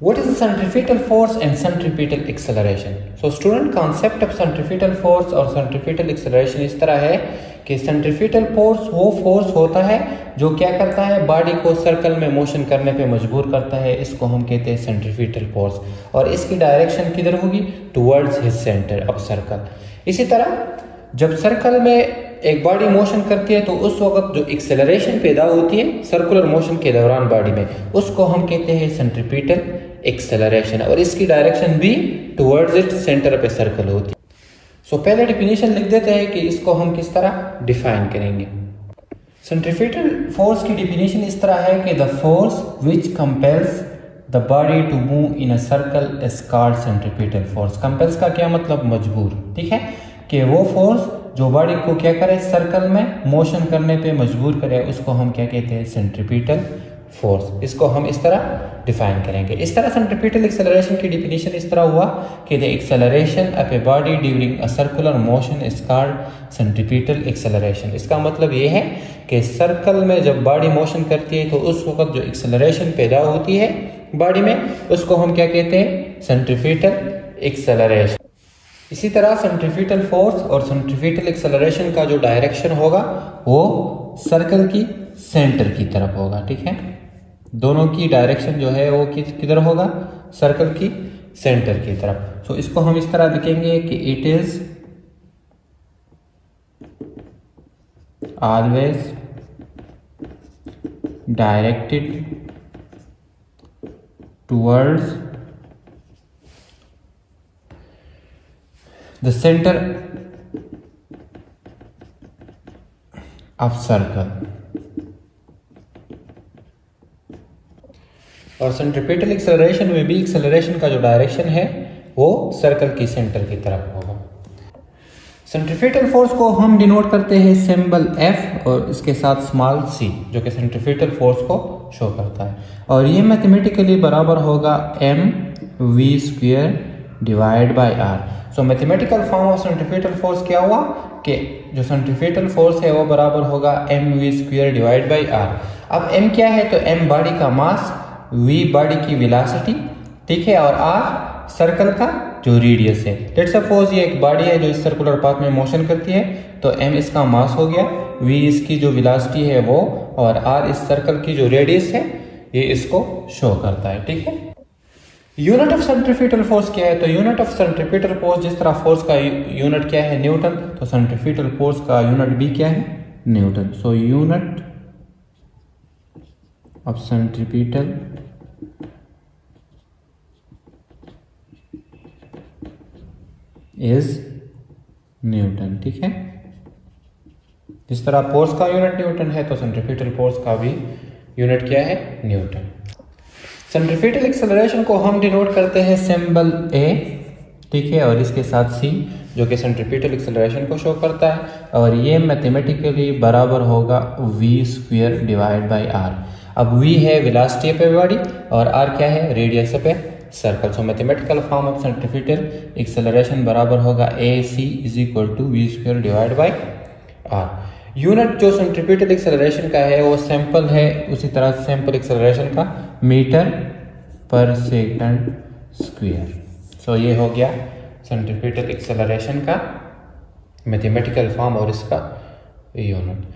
What is the centripetal force and centripetal acceleration? So student concept of centripetal force और centripetal acceleration इस तरह है कि centripetal force वो force होता है जो क्या करता है बॉडी को सर्कल में मोशन करने पे मजबूर करता है इसको हम कहते हैं centripetal force और इसकी डायरेक्शन किधर होगी towards his center of circle इसी तरह जब सर्कल में एक बॉडी मोशन करती है तो उस वक्त जो एक्सेलरेशन पैदा होती है सर्कुलर मोशन के दौरान बॉडी में उसको हम कहते हैं सेंट्रीपिटल एक्सेलरेशन और इसकी डायरेक्शन भी टुवर्ड्स इट सेंटर पे सर्कल होती है। सो पहले डिफिनेशन लिख देते हैं कि इसको हम किस तरह डिफाइन करेंगे। सेंट्रीपिटल फोर्स की डिफिनेशन इस तरह है कि the force which compels the body to move in a circle is called centripetal force compels का क्या मतलब? मजबूर। ठीक है? कि वो फोर्स जो बॉडी को क्या करे? सर्कल में मोशन करने पे मजबूर करे। उसको हम क्या कहते हैं? सेंट्रीपिटल फोर्स इसको हम इस तरह डिफाइन करेंगे। इस तरह सेंट्रीपिटल एक्सेलरेशन की डिफिनेशन इस तरह हुआ कि the acceleration of a body during a circular motion is called centripetal acceleration इसका मतलब ये है कि सर्कल में जब बॉडी मोशन करती है तो उस वक्त जो एक्सेलरेशन पैदा होती है बॉडी में, उसको हम क्या कहते हैं? सेंट्रीपिटल एक्सेलरेशन इसी तरह सेंट्रीफिटल फोर्स और सेंट्रीफिटल एक्सेलरेशन का जो डायरेक्शन होगा, वो सर्कल की सेंटर की तरफ़ होगा, ठीक है? दोनों की डायरेक्शन जो है वो किस किधर होगा? सर्कल की सेंटर की तरफ़। तो इसको हम इस तरह लिखेंगे कि it is always directed towards the center of circle. और सेंट्रीपिटल एक्सेलरेशन में भी एक्सेलरेशन का जो डायरेक्शन है, वो सर्कल की सेंटर की तरफ़ होगा। सेंट्रीफिटल फोर्स को हम डिनोट करते हैं सिंबल एफ़ और इसके साथ स्मॉल सी जो कि सेंट्रीफिटल फोर्स को शो करता है। और ये मैथमेटिकली बराबर होगा M V square divide by R so mathematical form of centrifugal force क्या हुआ? कि जो सेंट्रीफिटल फोर्स है, वो बराबर होगा M V square divide by R अब एम क्या है? तो एम बॉडी का मास वी बॉडी की विलासिटी ठीक है और आर सर्कल का जो रेडियस है। लेट सपोज़ ये एक बॉडी है जो इस सर्कुलर पाथ में मोशन करती है तो एम इसका मास हो गया वी इसकी जो विलासिटी है वो और आर इस सर्कल की जो रेडियस है, ये इसको शो करता है, ठीक है? यूनिट ऑफ़ सेंट्रीफिटल फोर्स क्या है? तो यूनिट ऑफ़ सेंट्रीफिटल फोर्स जिस तरह फोर्स का यूनिट क्या है? न्यूटन तो सेंट्रीफिटल फोर्स का यूनिट भी क्या है? Newton so unit of centripetal is newton ठीक है? जिस तरह फोर्स का यूनिट न्यूटन है तो सेंट्रीफिटल फोर्स का भी यूनिट क्या है? न्यूटन सेंट्रीफिटल एक्सेलरेशन को हम डिनोट करते हैं सिंबल ए ठीक है? और इसके साथ सी जो कि सेंट्रीफिटल एक्सेलरेशन को शो करता है। और ये मैथमेटिकली बराबर होगा V square divide by R अब वी है विलासिटी पे बॉडी और आर क्या है? रेडियस पे। Circle so mathematical form of centrifugal acceleration बराबर होगा A C is equal to V square divide by R unit जो सेंट्रीपिटल एक्सेलरेशन का है, वो सैंपल है उसी तरह सैंपल एक्सेलरेशन का मीटर पर सेकंड स्क्वायर सो ये हो गया सेंट्रीपिटल एक्सेलरेशन का मैथमेटिकल फॉर्म और इसका यूनिट